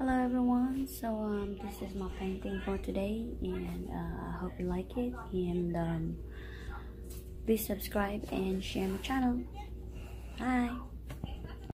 Hello everyone. So um this is my painting for today and uh, i hope you like it. And um please subscribe and share my channel. Bye.